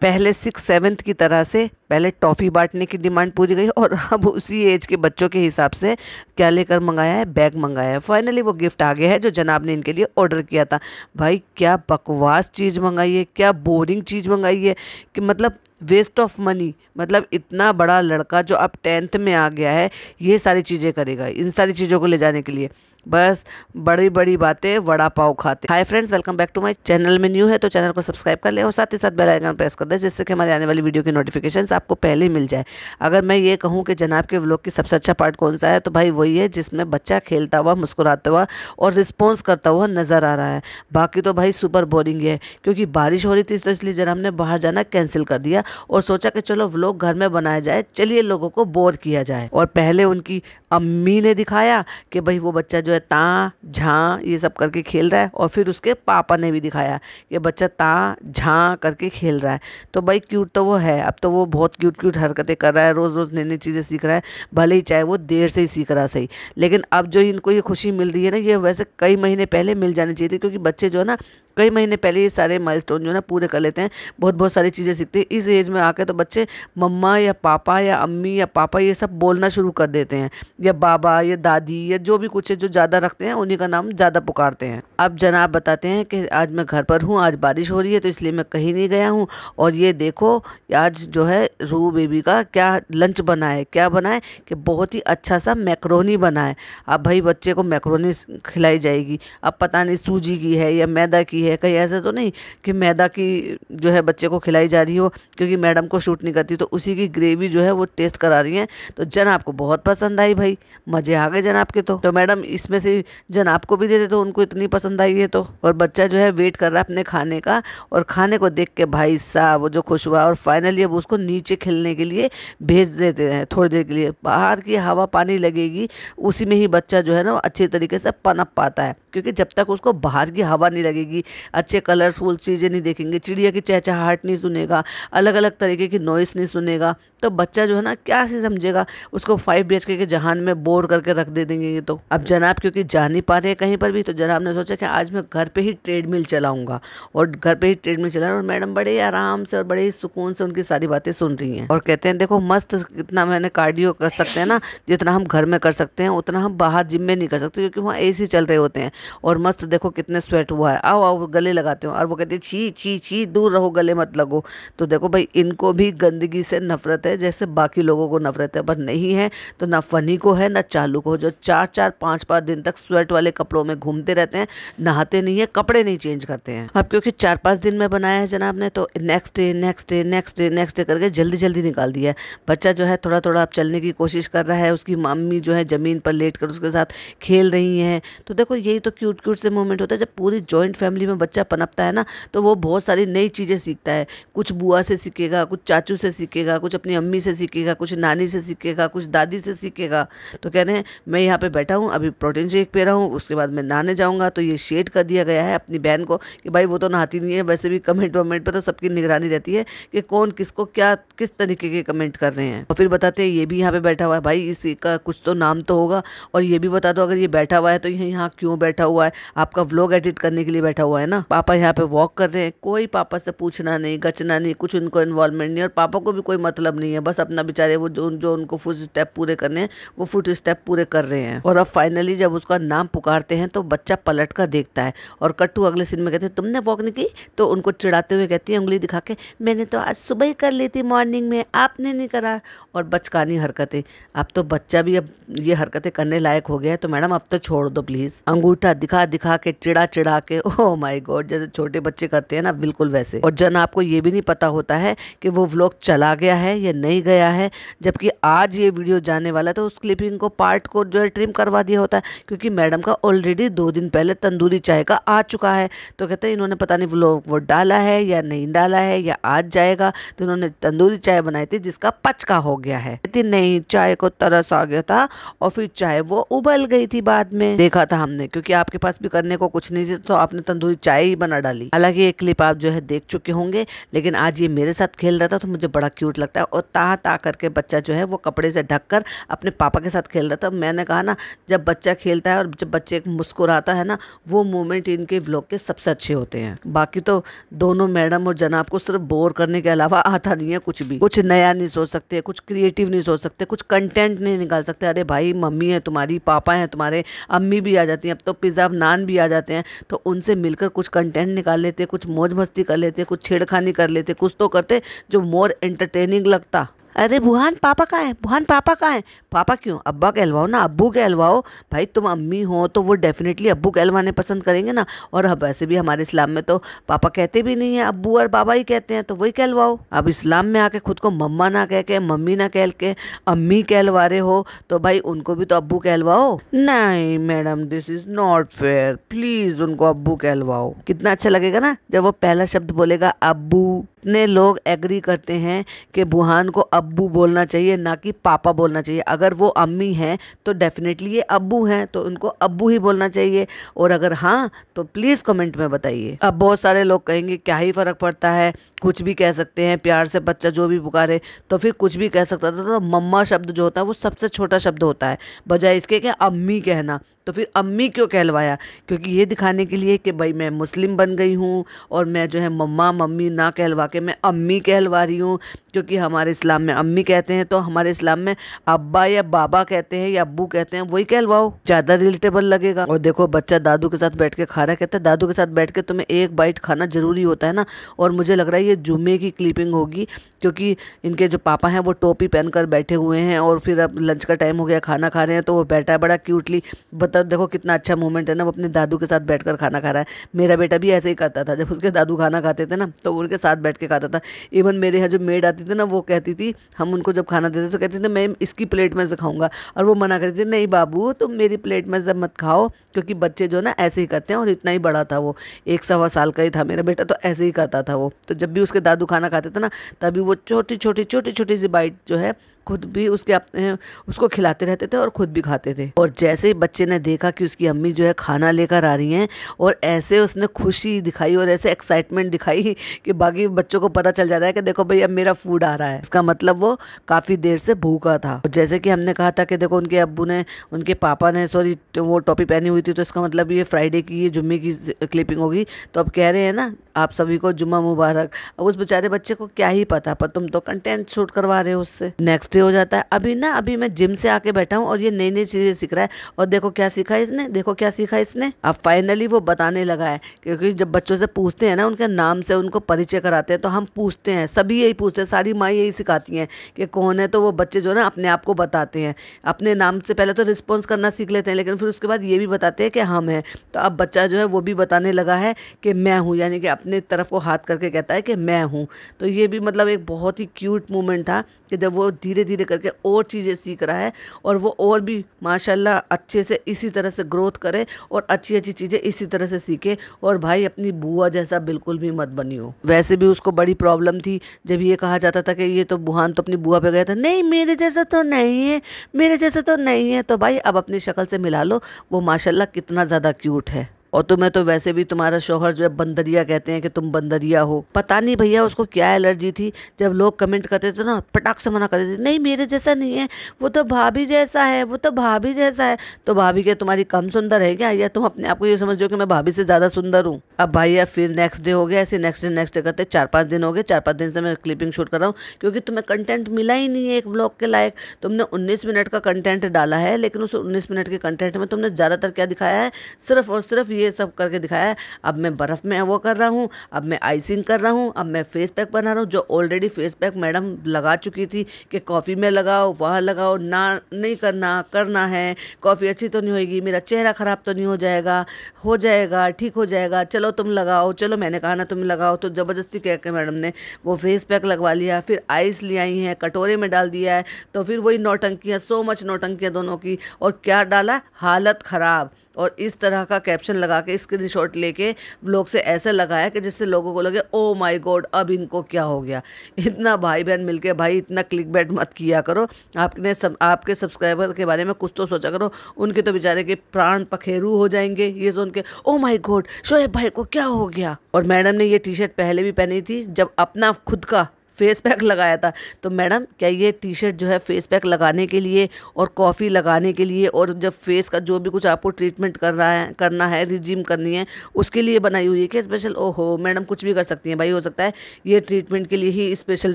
पहले six seventh की तरह से पहले टॉफ़ी बांटने की डिमांड पूरी गई और अब उसी एज के बच्चों के हिसाब से क्या लेकर मंगाया है? बैग मंगाया है। फाइनली वो गिफ्ट आ गया है जो जनाब ने इनके लिए ऑर्डर किया था। भाई, क्या बकवास चीज़ मंगाई है? क्या बोरिंग चीज़ मंगाई है? कि मतलब वेस्ट ऑफ़ मनी मतलब इतना बड़ा लड़का जो अब टेंथ में आ गया है, ये सारी चीज़ें करेगा, इन सारी चीज़ों को ले जाने के लिए। बस बड़ी बड़ी बातें वड़ा पाव खाते। Hi friends welcome back to my channel में न्यू है तो चैनल को सब्सक्राइब कर ले और साथ ही साथ बेल आइकन प्रेस कर दे जिससे कि हमारे आने वाली वीडियो की नोटिफिकेशन आपको पहले ही मिल जाए। अगर मैं ये कहूँ कि जनाब के व्लॉग की सबसे अच्छा पार्ट कौन सा है तो भाई वही है जिसमें बच्चा खेलता हुआ, मुस्कुराता हुआ और रिस्पॉन्स करता हुआ नज़र आ रहा है। बाकी तो भाई सुपर बोरिंग है क्योंकि बारिश हो रही थी तो इसलिए जनाब ने बाहर जाना कैंसिल कर दिया और सोचा कि चलो व्लॉग घर में बनाया जाए, चलिए लोगों को बोर किया जाए। और पहले उनकी अम्मी ने दिखाया कि भाई वो बच्चा जो है ता, झा, ये सब करके खेल रहा है और फिर उसके पापा ने भी दिखाया कि बच्चा ता, झा करके खेल रहा है। तो भाई क्यूट तो वो है, अब तो वो बहुत क्यूट क्यूट हरकतें कर रहा है रोज़ रोज़ नई नई चीज़ें सीख रहा है, भले ही चाहे वो देर से ही सीख रहा सही, लेकिन अब जो इनको ये खुशी मिल रही है ना, ये वैसे कई महीने पहले मिल जानी चाहिए थी, क्योंकि बच्चे जो है ना कई महीने पहले ये सारे माइलस्टोन जो है ना पूरे कर लेते हैं। बहुत बहुत सारी चीज़ें सीखते हैं। इस एज में आके तो बच्चे मम्मा या पापा या अम्मी या पापा ये सब बोलना शुरू कर देते हैं। या बाबा, या दादी, या जो भी कुछ है जो ज़्यादा रखते हैं, उन्हीं का नाम ज़्यादा पुकारते हैं। अब जनाब बताते हैं कि आज मैं घर पर हूँ, आज बारिश हो रही है तो इसलिए मैं कहीं नहीं गया हूँ। और ये देखो, आज जो है रू बेबी का क्या लंच बनाए, क्या बनाए कि बहुत ही अच्छा सा मैक्रोनी बनाए। अब भाई बच्चे को मैक्रोनी खिलाई जाएगी। अब पता नहीं सूजी की है या मैदा की है कहीं ऐसा तो नहीं कि मैदा की जो है बच्चे को खिलाई जा रही हो क्योंकि मैडम को शूट नहीं करती तो उसी की ग्रेवी जो है वो टेस्ट करा रही हैं। तो जनाब को बहुत पसंद आई भाई मज़े आ गए जनाब के तो, तो मैडम इसमें से जनाब को भी दे दे तो उनको इतनी पसंद आई है तो। और बच्चा जो है वेट कर रहा है अपने खाने का और खाने को देख के भाई साहब वो जो खुश हुआ और फाइनली अब उसको नीचे खेलने के लिए भेज देते हैं थोड़ी देर के लिए। बाहर की हवा पानी लगेगी उसी में ही बच्चा जो है ना अच्छे तरीके से पनप पाता है। क्योंकि जब तक उसको बाहर की हवा नहीं लगेगी अच्छे कलरफुल चीज़ें नहीं देखेंगे। चिड़िया की चहचहाट नहीं सुनेगा अलग अलग तरीके की नॉइस नहीं सुनेगा। तो बच्चा जो है ना, क्या से समझेगा? उसको फाइव बी के जहान में बोर करके रख दे देंगे ये तो। अब जनाब, क्योंकि जा नहीं पा रहे कहीं पर भी तो जनाब ने सोचा कि आज मैं घर पे ही ट्रेडमिल चलाऊँगा। और घर पे ही ट्रेडमिल चला और मैडम बड़े आराम से और बड़े ही सुकून से उनकी सारी बातें सुन रही हैं। और कहते हैं, देखो, मस्त कितना मैंने कार्डियो कर सकते हैं ना, जितना हम घर में कर सकते हैं, उतना हम बाहर जिम में नहीं कर सकते, क्योंकि वहाँ ए चल रहे होते हैं। और मस्त देखो कितने स्वेट हुआ है। आओ आओ गले लगाते हो और वो कहते हैं, छी छी छी, दूर रहो, गले मत लगो। तो देखो भाई, इनको भी गंदगी से नफरत है, जैसे बाकी लोगों को नफरत है, पर नहीं है। तो ना फनी को है, ना चालू को जो चार चार, पाँच पाँच दिन तक स्वेट वाले कपड़ों में घूमते रहते हैं, नहाते नहीं है, कपड़े नहीं चेंज करते हैं। अब क्योंकि चार, पाँच दिन में बनाया है जनाब ने तो next day next day next day next day करके जल्दी जल्दी निकाल दिया है। बच्चा जो है थोड़ा थोड़ा अब चलने की कोशिश कर रहा है, उसकी मम्मी जो है, ज़मीन पर लेट कर उसके साथ खेल रही हैं। तो देखो, यही तो क्यूट क्यूट से मोमेंट होता है, जब पूरी जॉइंट फैमिली में बच्चा पनपता है ना तो वो बहुत सारी नई चीज़ें सीखता है। कुछ बुआ से सीखेगा, कुछ चाचू से सीखेगा, कुछ अपनी अम्मी से सीखेगा, कुछ नानी से सीखेगा, कुछ दादी से सीखेगा। तो कह रहे हैं, मैं यहाँ पे बैठा हूँ, अभी प्रोटीन शेक पी रहा हूँ, उसके बाद मैं नहाने जाऊँगा। तो ये शेड कर दिया गया है अपनी बहन को कि भाई वो तो नहाती नहीं है, वैसे भी कमेंट वमेंट पर तो सबकी निगरानी रहती है कि कौन किसको क्या, किस तरीके के कमेंट कर रहे हैं। और फिर बताते हैं, ये भी यहाँ पे बैठा हुआ है भाई, इसी का कुछ तो नाम तो होगा और ये भी बता दो, अगर ये बैठा हुआ है तो ये यहाँ क्यों बैठा हुआ है? आपका व्लॉग एडिट करने के लिए बैठा हुआ है ना। पापा यहाँ पे वॉक कर रहे हैं। कोई पापा से पूछना नहीं, गचना नहीं, कुछ उनको इन्वॉल्वमेंट नहीं और पापा को भी कोई मतलब नहीं है। बस अपना बेचारे वो जो जो उनको फुट स्टेप पूरे करने हैं, वो फुट स्टेप पूरे कर रहे हैं। और अब फाइनली जब उसका नाम पुकारते हैं तो बच्चा पलट कर देखता है और कट्टू अगले सीन में कहते हैं, तुमने वॉक नहीं की? तो उनको चिड़ाते हुए कहती है उंगली दिखा के, मैंने तो आज सुबह ही कर ली थी मॉर्निंग में, आपने नहीं करा। और बचकानी हरकतें। अब तो बच्चा भी अब ये हरकतें करने लायक हो गया है तो मैडम अब तो छोड़ दो प्लीज़ अंगूठा दिखा दिखा के चिड़ा चिड़ा के ओ माई गॉड जैसे छोटे बच्चे करते हैं ना, बिल्कुल वैसे। और जन, आपको ये भी नहीं पता होता है कि वो व्लॉग चला गया है या नहीं गया है, जबकि आज ये वीडियो जाने वाला है तो उस क्लिपिंग को पार्ट को जो है ट्रिम करवा दिया होता है, क्योंकि मैडम का ऑलरेडी दो दिन पहले तंदूरी चाय का आ चुका है। तो कहते हैं, इन्होंने पता नहीं व्लॉग वो डाला है या नहीं डाला है, या आज जाएगा। तो इन्होंने तंदूरी चाय बनाई थी, जिसका पचका हो गया है। कहती नहीं, चाय को तरस आ गया था, और फिर चाय वो उबल गई थी बाद में। देखा था हमने, क्योंकि आपके पास भी करने को कुछ नहीं थी तो आपने तंदूरी चाय बना डाली। हालाँकि ये क्लिप आप जो है देख चुके होंगे, लेकिन आज ये मेरे साथ खेल रहा था तो मुझे बड़ा क्यूट लगता है। और ता ता करके बच्चा जो है वो कपड़े से ढककर अपने पापा के साथ खेल रहा था। मैंने कहा ना, जब बच्चा खेलता है और जब बच्चे मुस्कुराता है ना, वो मोमेंट इनके व्लॉग के सबसे अच्छे होते हैं। बाकी तो दोनों मैडम और जनाब को सिर्फ़ बोर करने के अलावा आता नहीं है कुछ भी। कुछ नया नहीं सोच सकते, कुछ क्रिएटिव नहीं सोच सकते, कुछ कंटेंट नहीं निकाल सकते। अरे भाई, मम्मी है तुम्हारी, पापा हैं तुम्हारे, अम्मी भी आ जाती हैं। अब तो पिज़्ज़ा नान भी आ जाते हैं। तो उनसे मिलकर कुछ कंटेंट निकाल लेते, कुछ मौज मस्ती कर लेते, कुछ छेड़खानी कर लेते, कुछ तो करते, जो मोर एंटरटेनिंग लगता। अरे, बुहान पापा कहाँ है? बुहान पापा कहाँ है? पापा क्यों? अब्बा कहलवाओ ना, अब्बू कहलवाओ। भाई, तुम अम्मी हो तो वो डेफिनेटली अब्बू कहलवाने पसंद करेंगे ना। और अब वैसे भी हमारे इस्लाम में तो पापा कहते भी नहीं है, अब्बू और बाबा ही कहते हैं तो वही कहलवाओ। अब इस्लाम में आके खुद को मम्मा ना कह के, मम्मी ना कह के, अम्मी कहलवा रहे हो तो भाई उनको भी तो अब्बू कहलवाओ? नहीं, madam this is not fair please उनको अब्बू कहलवाओ। कितना अच्छा लगेगा ना, जब वो पहला शब्द बोलेगा, अब्बू। कितने लोग एग्री करते हैं कि बुहान को अब्बू बोलना चाहिए, ना कि पापा बोलना चाहिए। अगर वो अम्मी हैं तो डेफिनेटली ये अब्बू हैं तो उनको अब्बू ही बोलना चाहिए। और अगर हाँ तो प्लीज़ कमेंट में बताइए। अब बहुत सारे लोग कहेंगे, क्या ही फ़र्क पड़ता है? कुछ भी कह सकते हैं, प्यार से बच्चा जो भी पुकारे तो फिर कुछ भी कह सकता था। तो मम्मा शब्द जो होता है, वो सबसे छोटा शब्द होता है। बजाय इसके कि अम्मी कहना तो फिर अम्मी क्यों कहलवाया? क्योंकि ये दिखाने के लिए कि, भाई, मैं मुस्लिम बन गई हूँ और मैं जो है मम्मा, मम्मी ना कहलवा के मैं अम्मी कहलवा रही हूँ, क्योंकि हमारे इस्लाम में अम्मी कहते हैं तो हमारे इस्लाम में अब्बा या बाबा कहते हैं या अब्बू कहते हैं, वही कहलवाओ, ज़्यादा रिलेटेबल लगेगा। और देखो, बच्चा दादू के साथ बैठ के खा रहा कहता है, दादू के साथ बैठ के तुम्हें एक बाइट खाना ज़रूरी होता है ना? और मुझे लग रहा है ये जुम्मे की क्लिपिंग होगी, क्योंकि इनके जो पापा हैं, वो टोपी पहनकर बैठे हुए हैं, और फिर अब लंच का टाइम हो गया, खाना खा रहे हैं तो वो बैठा है बड़ा क्यूटली बता, देखो कितना अच्छा मोमेंट है ना, वो अपने दादू के साथ बैठकर खाना खा रहा है। मेरा बेटा भी ऐसे ही करता था, जब उसके दादू खाना खाते थे ना तो उनके साथ बैठ के खाता था। इवन मेरे यहाँ जो मेड आती थी ना, वो कहती थी, हम उनको जब खाना देते तो कहती थी, मैं इसकी प्लेट में से खाऊँगा। और वो मना करती थी, नहीं बाबू, तुम मेरी प्लेट में से मत खाओ, क्योंकि बच्चे जो ना ऐसे ही करते हैं और इतना ही बड़ा था वो। एक सवा साल का ही था मेरा बेटा तो ऐसे ही करता था वो। तो जब भी उसके दादू खाना खाते थे ना, तभी वो छोटी छोटी छोटी छोटी सी बाइट जो है खुद भी उसके अपने उसको खिलाते रहते थे और खुद भी खाते थे। और जैसे ही बच्चे ने देखा कि उसकी अम्मी जो है खाना लेकर आ रही हैं और ऐसे उसने खुशी दिखाई और ऐसे एक्साइटमेंट दिखाई कि बाकी बच्चों को पता चल जाता है कि देखो भाई अब मेरा फ़ूड आ रहा है। इसका मतलब वो काफ़ी देर से भूखा था। जैसे कि हमने कहा था कि देखो उनके अब्बू ने, उनके पापा ने सॉरी वो टॉपी पहनी हुई थी तो इसका मतलब ये फ्राइडे की ये जुम्मे की क्लिपिंग होगी। तो अब कह रहे हैं ना, आप सभी को जुम्मा मुबारक। अब उस बेचारे बच्चे को क्या ही पता, पर तुम तो कंटेंट शूट करवा रहे हो उससे। नेक्स्ट डे हो जाता है। अभी ना, अभी मैं जिम से आके बैठा हूँ और ये नई नई चीज़ें सीख रहा है और देखो क्या सीखा इसने, देखो क्या सीखा इसने। अब फाइनली वो बताने लगा है, क्योंकि जब बच्चों से पूछते हैं ना, उनके नाम से उनको परिचय कराते हैं तो हम पूछते हैं, सभी यही पूछते हैं, सारी माँ यही सिखाती हैं कि कौन है तो वो बच्चे जो है ना, अपने आप को बताते हैं। अपने नाम से पहले तो रिस्पॉन्स करना सीख लेते हैं, लेकिन फिर उसके बाद ये भी बताते हैं कि हम हैं। तो अब बच्चा जो है, वो भी बताने लगा है कि मैं हूँ, यानी कि अपने तरफ़ को हाथ करके कहता है कि मैं हूँ। तो ये भी मतलब एक बहुत ही क्यूट मोमेंट था। कि जब वो धीरे धीरे करके और चीज़ें सीख रहा है और वो और भी, माशाल्लाह, अच्छे से इसी तरह से ग्रोथ करे और अच्छी अच्छी चीज़ें इसी तरह से सीखे और भाई अपनी बुआ जैसा बिल्कुल भी मत बनी हो वैसे भी उसको बड़ी प्रॉब्लम थी जब ये कहा जाता था कि ये तो बुहान तो अपनी बुआ पे गया था। नहीं, मेरे जैसा तो नहीं है, मेरे जैसा तो नहीं है। तो भाई अब अपनी शक्ल से मिला लो, वो माशाल्लाह कितना ज़्यादा क्यूट है। और तुम्हें तो वैसे भी तुम्हारा शोहर जो है बंदरिया कहते हैं कि तुम बंदरिया हो। पता नहीं भैया उसको क्या एलर्जी थी, जब लोग कमेंट करते थे ना पटाख से मना करते थे, नहीं, मेरे जैसा नहीं है, वो तो भाभी जैसा है, वो तो भाभी जैसा है। तो भाभी क्या तुम्हारी कम सुंदर है क्या या तुम अपने आप को ये समझो कि मैं भाभी से ज़्यादा सुंदर हूँ? अब भैया फिर नेक्स्ट डे हो गया, ऐसे नेक्स्ट डे नेक्स्ट डे करते चार पाँच दिन हो गए चार पाँच दिन से मैं क्लिपिंग शूट कर रहा हूँ, क्योंकि तुम्हें कंटेंट मिला ही नहीं है एक ब्लॉग के लायक। तुमने उन्नीस मिनट का कंटेंट डाला है, लेकिन उस उन्नीस मिनट के कंटेंट में तुमने ज़्यादातर क्या दिखाया है? सिर्फ़ और सिर्फ़ ये सब करके दिखाया है। अब मैं बर्फ़ में वो कर रहा हूँ, अब मैं आइसिंग कर रहा हूँ, अब मैं फेस पैक बना रहा हूँ, जो ऑलरेडी फेस पैक मैडम लगा चुकी थी कि कॉफ़ी में लगाओ, वहाँ लगाओ, ना, नहीं करना करना है। कॉफ़ी अच्छी तो नहीं होगी मेरा चेहरा ख़राब तो नहीं हो जाएगा हो जाएगा, ठीक हो जाएगा, चलो तुम लगाओ, चलो मैंने कहा ना तुम लगाओ तो ज़बरदस्ती कह के मैडम ने वो फेस पैक लगवा लिया, फिर आइस ले आई हैं, कटोरे में डाल दिया है तो फिर वही नौटंकियाँ सो मच नौटंकियाँ दोनों की, और क्या डाला? हालत ख़राब। और इस तरह का कैप्शन लगा के स्क्रीन शॉट लेके व्लॉग से ऐसे लगाया कि जिससे लोगों को लगे ओ माई गॉड अब इनको क्या हो गया? इतना भाई बहन मिलके, भाई, इतना क्लिक बैट मत किया करो। आपने सब, आपके सब्सक्राइबर के बारे में कुछ तो सोचा करो। उनके तो बेचारे के प्राण पखेरू हो जाएँगे। ये सुन के ओ माई गॉड शोएब भाई को क्या हो गया? और मैडम ने ये टी शर्ट पहले भी पहनी थी, जब अपना खुद का फेस पैक लगाया था। तो मैडम, क्या ये टी शर्ट जो है फेस पैक लगाने के लिए और कॉफ़ी लगाने के लिए और जब फेस का जो भी कुछ आपको ट्रीटमेंट कर रहा है, करना है रिजीम करनी है, उसके लिए बनाई हुई है कि स्पेशल ओहो, मैडम कुछ भी कर सकती हैं। भाई, हो सकता है ये ट्रीटमेंट के लिए ही स्पेशल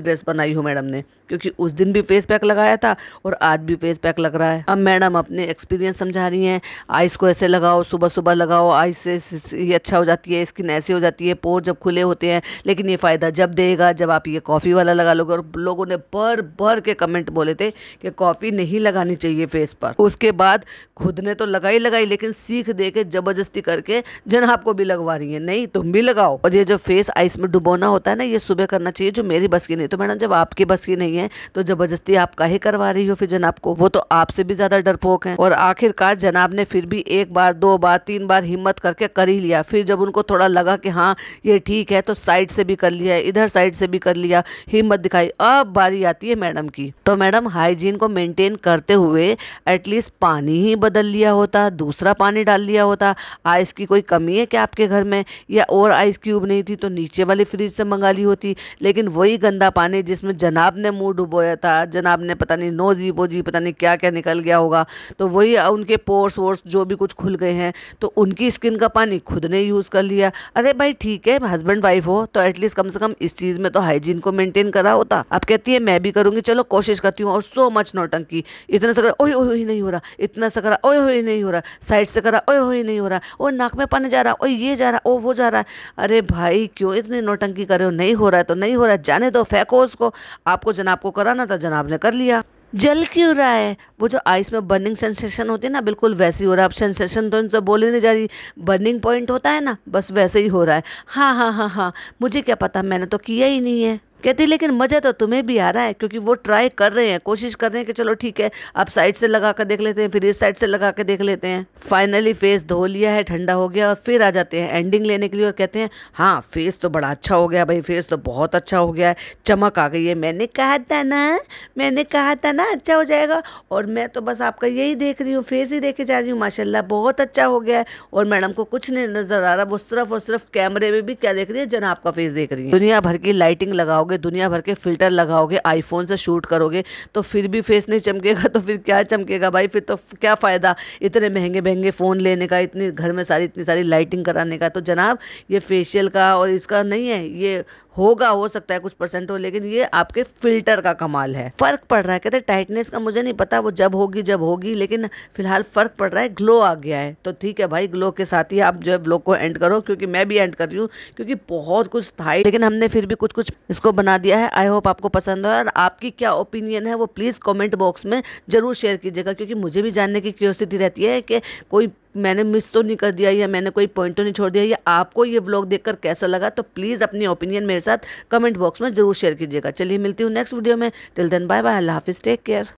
ड्रेस बनाई हो मैडम ने, क्योंकि उस दिन भी फेस पैक लगाया था और आज भी फेस पैक लग रहा है। अब मैडम अपने एक्सपीरियंस समझा रही हैं। आइस को ऐसे लगाओ सुबह सुबह लगाओ आइस से ये अच्छा हो जाती है स्किन ऐसी हो जाती है पोर जब खुले होते हैं, लेकिन ये फ़ायदा जब देगा, जब आप ये कॉफ़ी कॉफ़ी वाला लगा लोगे और लोगों ने भर भर के कमेंट बोले थे कि कॉफ़ी नहीं लगानी चाहिए फेस पर। उसके बाद खुद ने तो लगाई लगाई, लेकिन सीख दे के ज़बरदस्ती करके जन आपको भी लगवा रही है। नहीं, तुम भी लगाओ। और ये जो फेस आइस में डुबोना होता है ना, ये सुबह करना चाहिए, जो मेरी बस की नहीं। तो मैडम, जब आपकी बस की नहीं है तो ज़बरदस्ती आप काहे करवा रही हो फिर जनाब को वो तो आपसे भी ज़्यादा डरपोक है। और आखिरकार जनाब ने फिर भी एक बार, दो बार, तीन बार हिम्मत करके कर ही लिया। फिर जब उनको थोड़ा लगा कि हाँ ये ठीक है तो साइड से भी कर लिया, इधर साइड से भी कर लिया। हिम्मत दिखाई। अब बारी आती है मैडम की। तो मैडम हाइजीन को मेंटेन करते हुए एटलीस्ट पानी ही बदल लिया होता, दूसरा पानी डाल लिया होता। आइस की कोई कमी है क्या आपके घर में? या और आइस क्यूब नहीं थी तो नीचे वाली फ्रिज से मंगा ली होती। लेकिन वही गंदा पानी जिसमें जनाब ने मुँह डुबोया था, जनाब ने पता नहीं नोजी बोजी, पता नहीं क्या क्या निकल गया होगा। तो वही उनके पोर्स वोर्स जो भी कुछ खुल गए हैं तो उनकी स्किन का पानी खुद ने यूज़ कर लिया। अरे भाई ठीक है हस्बैंड वाइफ हो तो एटलीस्ट कम से कम इस चीज़ में तो हाइजीन को मेंटेन करा होता। अब कहती है, मैं भी करूँगी, चलो कोशिश करती हूँ और सो मच नोटंकी इतना सा करा ओए ओए, नहीं हो रहा। इतना सा करा ओए ओए, नहीं हो रहा। साइड से करा, ओए ओए, नहीं हो रहा। ओ नाक में पानी जा रहा ओ ये जा रहा, ओ, वो जा रहा है। अरे भाई, क्यों इतनी नोटंकी करे हो? नहीं हो रहा है तो नहीं हो रहा है। जाने दो, फेंको उसको। आपको जनाब को कराना था जनाब ने कर लिया। जल क्यों रहा है? वो जो आइस में बर्निंग सेंसेशन होती है ना, बिल्कुल वैसे ही हो रहा है। अब सेंसेशन तो इनसे बोले नहीं जा रही। बर्निंग पॉइंट होता है ना, बस वैसे ही हो रहा है। हाँ हाँ हाँ हाँ। मुझे क्या पता? मैंने तो किया ही नहीं है। कहती लेकिन मज़ा तो तुम्हें भी आ रहा है, क्योंकि वो ट्राई कर रहे हैं, कोशिश कर रहे हैं कि चलो ठीक है, आप साइड से लगा कर देख लेते हैं, फिर इस साइड से लगा कर देख लेते हैं। फाइनली फेस धो लिया है, ठंडा हो गया और फिर आ जाते हैं एंडिंग लेने के लिए और कहते हैं हाँ फेस तो बड़ा अच्छा हो गया भाई फेस तो बहुत अच्छा हो गया है, चमक आ गई है। मैंने कहा था ना, मैंने कहा था ना अच्छा हो जाएगा। और मैं तो बस आपका यही देख रही हूँ फेस ही देखे जा रही हूँ माशाला बहुत अच्छा हो गया है। और मैडम को कुछ नहीं नज़र आ रहा, वो सिर्फ़ और सिर्फ़ कैमरे में भी क्या देख रही है जना आपका फेस देख रही है। दुनिया भर की लाइटिंग लगाओगे लगाओगे, दुनिया भर के फ़िल्टर लगाओगे आईफोन से शूट करोगे तो फिर भी फेस नहीं चमकेगा तो फिर क्या चमकेगा भाई? फिर तो क्या फ़ायदा? इतने महँगे महँगे फ़ोन लेने का, इतनी, घर में सारी, इतनी सारी लाइटिंग कराने का। तो जनाब, ये फेशियल का और इसका नहीं है, ये होगा, हो सकता है कुछ परसेंट हो, लेकिन ये आपके फ़िल्टर का कमाल है। फ़र्क पड़ रहा है, कहते टाइटनेस का मुझे नहीं पता, वो जब होगी जब होगी, लेकिन फ़िलहाल फ़र्क पड़ रहा है ग्लो आ गया है। तो ठीक है भाई ग्लो के साथ ही आप जो है ब्लॉग को एंड करो, क्योंकि मैं भी एंड कर रही हूँ, क्योंकि बहुत कुछ था लेकिन हमने फिर भी कुछ कुछ इसको बना दिया है। आई होप आपको पसंद है और आपकी क्या ओपिनियन है वो प्लीज़ कॉमेंट बॉक्स में ज़रूर शेयर कीजिएगा, क्योंकि मुझे भी जानने की क्यूरसिटी रहती है कि कोई मैंने मिस तो नहीं कर दिया या मैंने कोई पॉइंट तो नहीं छोड़ दिया, या आपको ये व्लॉग देखकर कैसा लगा तो प्लीज़ अपनी ओपिनियन मेरे साथ कमेंट बॉक्स में ज़रूर शेयर कीजिएगा। चलिए मिलती हूँ नेक्स्ट वीडियो में। टिल देन बाय बाय अल्लाह हाफिज़ टेक केयर